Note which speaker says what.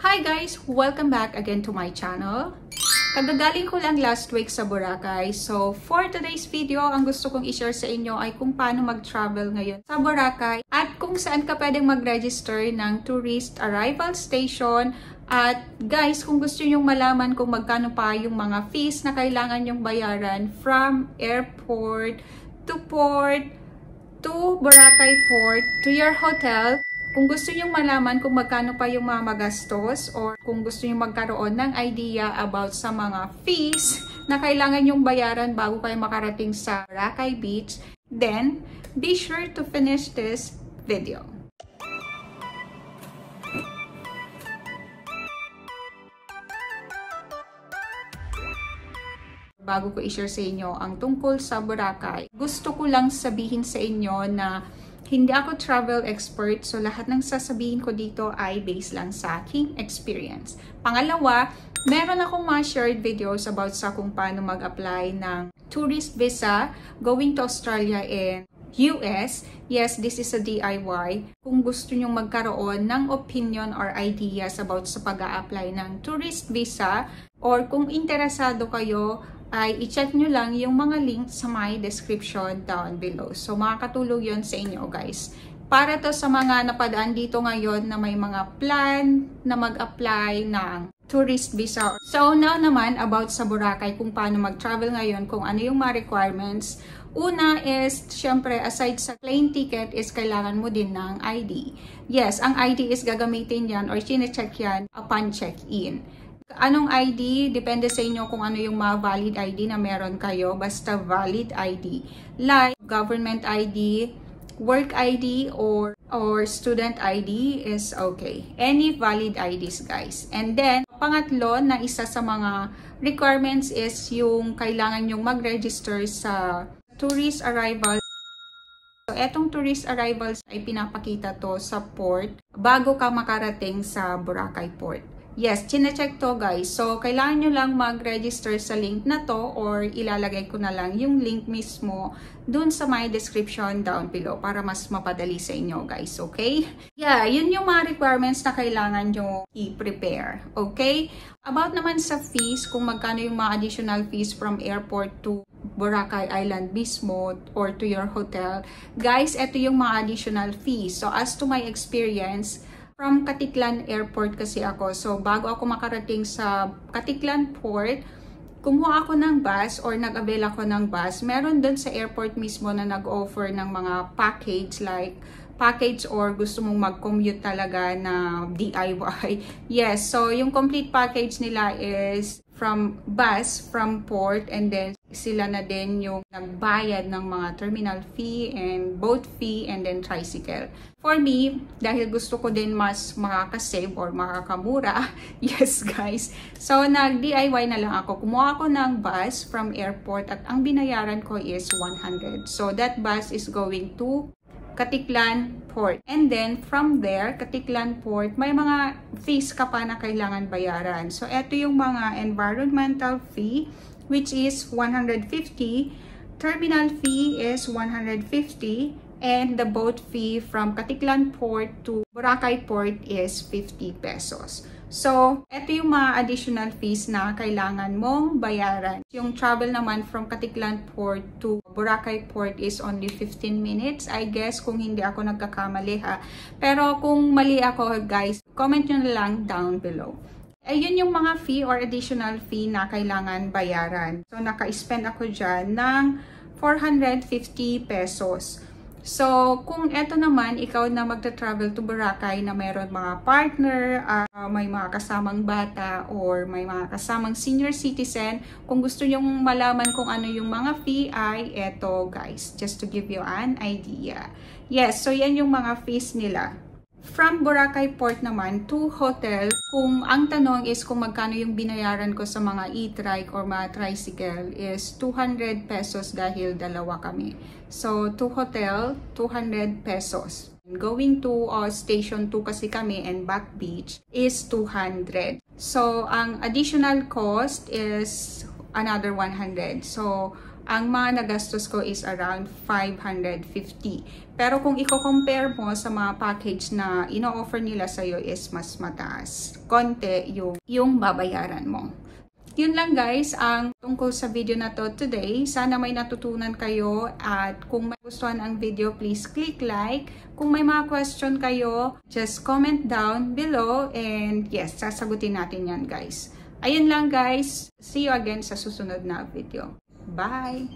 Speaker 1: Hi guys! Welcome back again to my channel. Kagagaling ko lang last week sa Boracay. So, for today's video, ang gusto kong i-share sa inyo ay kung paano mag-travel ngayon sa Boracay at kung saan ka pwedeng mag-register ng tourist arrival station at guys, kung gusto nyong malaman kung magkano pa yung mga fees na kailangan nyong bayaran from airport to port to Boracay Port to your hotel, kung gusto nyong malaman kung magkano pa yung mga magastos or kung gusto nyong magkaroon ng idea about sa mga fees na kailangan nyong bayaran bago kayo makarating sa Boracay Beach, then be sure to finish this video. bago ko i-share sa inyo ang tungkol sa Boracay. Gusto ko lang sabihin sa inyo na hindi ako travel expert, so lahat ng sasabihin ko dito ay based lang sa aking experience. Pangalawa, meron akong mga shared videos about sa kung paano mag-apply ng tourist visa going to Australia and US. Yes, this is a DIY. Kung gusto nyong magkaroon ng opinion or ideas about sa pag apply ng tourist visa or kung interesado kayo ay i-check nyo lang yung mga links sa my description down below. So, makakatulong yon sa inyo guys. Para to sa mga napadaan dito ngayon na may mga plan na mag-apply ng tourist visa. So, now naman about sa Boracay kung paano mag-travel ngayon, kung ano yung mga requirements. Una is, syempre, aside sa plane ticket, is kailangan mo din ng ID. Yes, ang ID is gagamitin yan or chinecheck yan upon check-in. Anong ID? Depende sa inyo kung ano yung mga valid ID na meron kayo. Basta valid ID. Like government ID, work ID, or, or student ID is okay. Any valid IDs guys. And then, pangatlo na isa sa mga requirements is yung kailangan yung mag-register sa tourist arrival So, etong tourist arrivals ay pinapakita to sa port bago ka makarating sa Boracay Port. Yes, chinecheck to guys. So, kailangan nyo lang mag-register sa link na to or ilalagay ko na lang yung link mismo dun sa my description down below para mas mapadali sa inyo guys, okay? Yeah, yun yung mga requirements na kailangan nyo i-prepare, okay? About naman sa fees, kung magkano yung mga additional fees from airport to Boracay Island mismo or to your hotel. Guys, ito yung mga additional fees. So, as to my experience, From Katiklan Airport kasi ako. So, bago ako makarating sa Katiklan Port, kumuha ako ng bus or nag-avail ako ng bus. Meron dun sa airport mismo na nag-offer ng mga package like package or gusto mong mag-commute talaga na DIY. Yes, so yung complete package nila is from bus, from port, and then sila na din yung nagbayad ng mga terminal fee and boat fee and then tricycle. For me, dahil gusto ko din mas makakasave or makakamura, yes guys, so nag-DIY na lang ako. Kumuha ako ng bus from airport at ang binayaran ko is 100. So that bus is going to Katiklan Port. And then, from there, Katiklan Port, may mga fees ka pa na kailangan bayaran. So, ito yung mga environmental fee, which is 150. Terminal fee is 150. And the boat fee from Katiklan Port to Boracay Port is 50 pesos. So, ito yung mga additional fees na kailangan mong bayaran. Yung travel naman from Katiklan Port to Boracay Port is only 15 minutes. I guess kung hindi ako nagkakamali ha. Pero kung mali ako guys, comment nyo lang down below. Ayun yung mga fee or additional fee na kailangan bayaran. So, naka-spend ako dyan ng 450 pesos. So, kung eto naman, ikaw na magta-travel to Boracay na mayroon mga partner, uh, may mga kasamang bata, or may mga kasamang senior citizen, kung gusto nyong malaman kung ano yung mga fee ay eto guys, just to give you an idea. Yes, so yan yung mga fees nila. From Boracay Port naman to hotel, kung ang tanong is kung magkano yung binayaran ko sa mga e-trike or mga tricycle is 200 pesos dahil dalawa kami. So, to hotel, 200 pesos. Going to uh, station 2 kasi kami and back beach is 200. So, ang additional cost is another 100. So, ang mga nagastos ko is around 550. Pero kung i-compare mo sa mga package na ino-offer nila sa'yo is mas mataas. Konti yung, yung babayaran mo. Yun lang guys ang tungkol sa video na to today. Sana may natutunan kayo at kung may gustuhan ang video, please click like. Kung may mga question kayo, just comment down below and yes, sasagutin natin yan guys. Ayun lang guys. See you again sa susunod na video. Bye!